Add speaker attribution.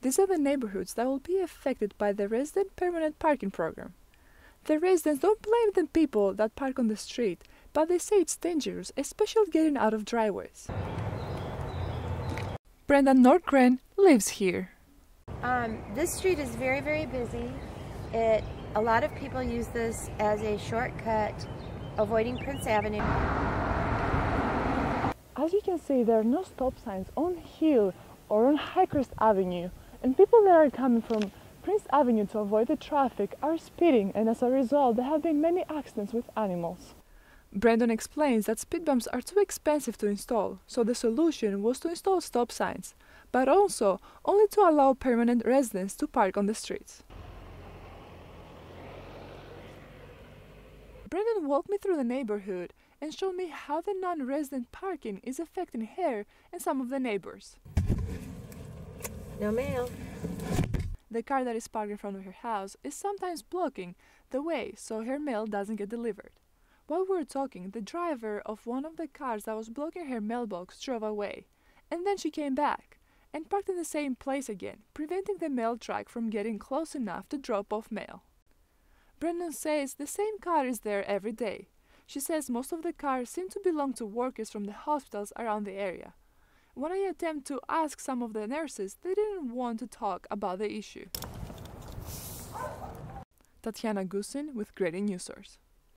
Speaker 1: These are the neighborhoods that will be affected by the resident permanent parking program. The residents don't blame the people that park on the street, but they say it's dangerous, especially getting out of driveways. Brenda Nordgren lives here.
Speaker 2: Um, this street is very, very busy. It a lot of people use this as a shortcut, avoiding Prince Avenue.
Speaker 1: As you can see, there are no stop signs on Hill or on Highcrest Avenue, and people that are coming from Prince Avenue to avoid the traffic are speeding, and as a result, there have been many accidents with animals. Brenda explains that speed bumps are too expensive to install, so the solution was to install stop signs, but also only to allow permanent residents to park on the streets. Brenda walked me through the neighborhood and showed me how the non-resident parking is affecting her and some of the neighbors.
Speaker 2: No mail.
Speaker 1: The car that is parked in front of her house is sometimes blocking the way so her mail doesn't get delivered. While we were talking, the driver of one of the cars that was blocking her mailbox drove away, and then she came back and parked in the same place again, preventing the mail truck from getting close enough to drop off mail. Brenda says the same car is there every day. She says most of the cars seem to belong to workers from the hospitals around the area. When I attempt to ask some of the nurses, they didn't want to talk about the issue. Tatiana Gusin with Grady Newsource.